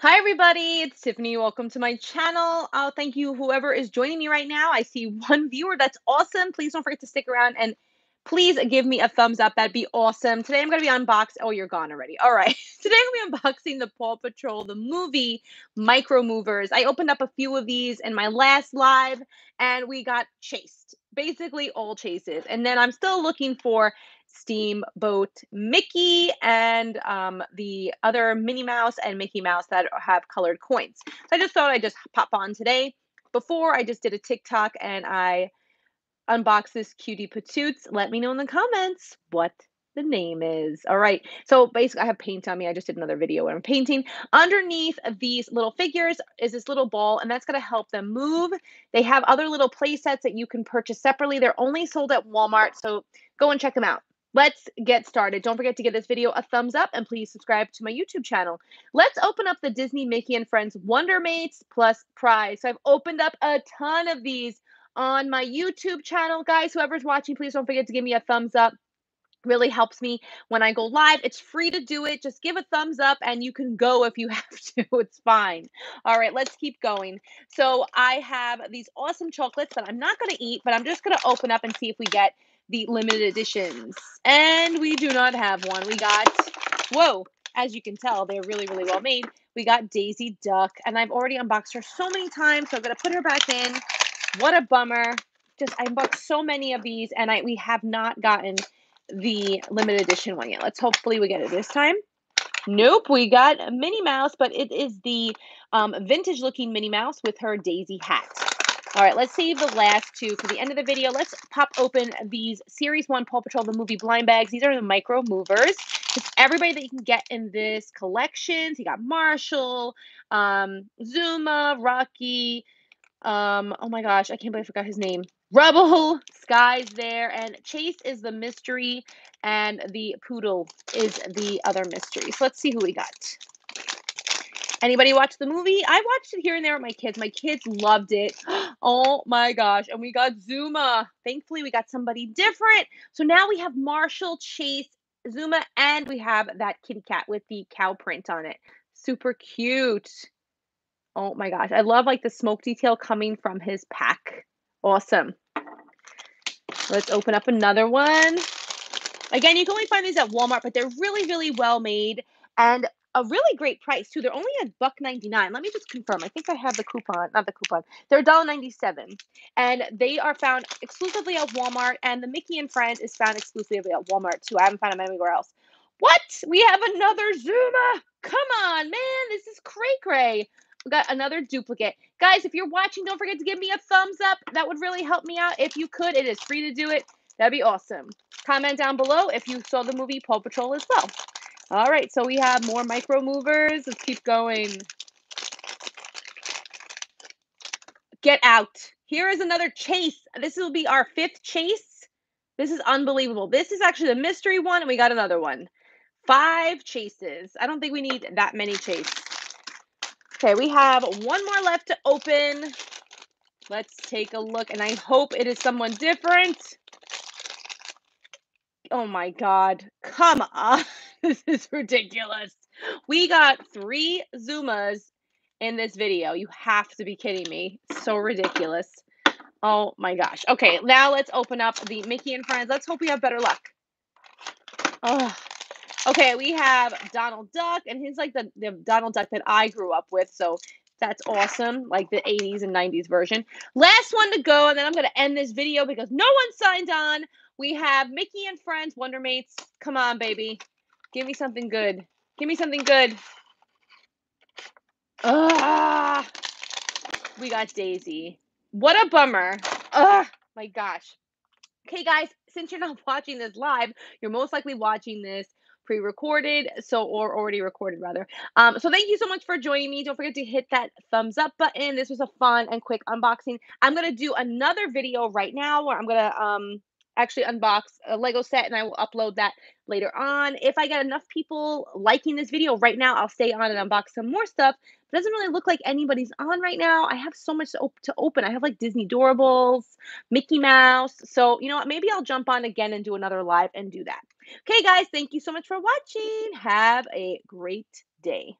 Hi, everybody. It's Tiffany. Welcome to my channel. Oh, thank you, whoever is joining me right now. I see one viewer. That's awesome. Please don't forget to stick around and please give me a thumbs up. That'd be awesome. Today I'm going to be unboxing. Oh, you're gone already. All right. Today I'm going to be unboxing the Paw Patrol, the movie Micro Movers. I opened up a few of these in my last live and we got chased. Basically, all chases. And then I'm still looking for Steamboat Mickey and um, the other Minnie Mouse and Mickey Mouse that have colored coins. So I just thought I'd just pop on today. Before I just did a TikTok and I unboxed this cutie patoots. Let me know in the comments what the name is. All right. So basically, I have paint on me. I just did another video where I'm painting. Underneath these little figures is this little ball, and that's going to help them move. They have other little play sets that you can purchase separately. They're only sold at Walmart, so go and check them out. Let's get started. Don't forget to give this video a thumbs up and please subscribe to my YouTube channel. Let's open up the Disney Mickey and Friends Wondermates plus prize. So I've opened up a ton of these on my YouTube channel. Guys, whoever's watching, please don't forget to give me a thumbs up really helps me when I go live. It's free to do it. Just give a thumbs up and you can go if you have to. It's fine. All right, let's keep going. So I have these awesome chocolates that I'm not going to eat, but I'm just going to open up and see if we get the limited editions. And we do not have one. We got, whoa, as you can tell, they're really, really well made. We got Daisy Duck, and I've already unboxed her so many times, so I'm going to put her back in. What a bummer. Just, I unboxed so many of these, and I we have not gotten the limited edition one yet. Let's hopefully we get it this time. Nope, we got Minnie Mouse, but it is the um, vintage looking Minnie Mouse with her Daisy hat. All right, let's save the last two for the end of the video. Let's pop open these Series 1 Paw Patrol the movie blind bags. These are the micro movers. It's everybody that you can get in this collection. So you got Marshall, um, Zuma, Rocky, um, oh my gosh, I can't believe I forgot his name. Rubble, Skye's there, and Chase is the mystery, and the Poodle is the other mystery. So let's see who we got. Anybody watch the movie? I watched it here and there with my kids. My kids loved it. Oh my gosh. And we got Zuma. Thankfully, we got somebody different. So now we have Marshall, Chase, Zuma, and we have that kitty cat with the cow print on it. Super cute. Oh my gosh. I love like the smoke detail coming from his pack. Awesome. Let's open up another one. Again, you can only find these at Walmart, but they're really, really well made. And a really great price too. They're only a buck ninety nine. Let me just confirm. I think I have the coupon, not the coupon. They're $1.97. And they are found exclusively at Walmart. And the Mickey and Friends is found exclusively at Walmart too. I haven't found them anywhere else. What? We have another Zuma. Come on, man. This is cray cray. We got another duplicate. Guys, if you're watching, don't forget to give me a thumbs up. That would really help me out. If you could, it is free to do it. That'd be awesome. Comment down below if you saw the movie Paw Patrol as well. All right, so we have more micro movers. Let's keep going. Get out. Here is another chase. This will be our fifth chase. This is unbelievable. This is actually the mystery one, and we got another one. Five chases. I don't think we need that many chases. Okay, we have one more left to open. Let's take a look, and I hope it is someone different. Oh my god. Come on. this is ridiculous. We got three Zumas in this video. You have to be kidding me. So ridiculous. Oh my gosh. Okay, now let's open up the Mickey and Friends. Let's hope we have better luck. Oh. Okay, we have Donald Duck, and he's like the, the Donald Duck that I grew up with. So that's awesome, like the 80s and 90s version. Last one to go, and then I'm going to end this video because no one signed on. We have Mickey and Friends, Wondermates. Come on, baby. Give me something good. Give me something good. Ah, we got Daisy. What a bummer. Ugh, my gosh. Okay, guys, since you're not watching this live, you're most likely watching this pre-recorded so or already recorded rather um so thank you so much for joining me don't forget to hit that thumbs up button this was a fun and quick unboxing i'm gonna do another video right now where i'm gonna um actually unbox a Lego set and I will upload that later on. If I get enough people liking this video right now, I'll stay on and unbox some more stuff. It doesn't really look like anybody's on right now. I have so much to, op- to open. I have like Disney Doorables, Mickey Mouse. So, you know what? Maybe I'll jump on again and do another live and do that. Okay, guys, thank you so much for watching. Have a great day.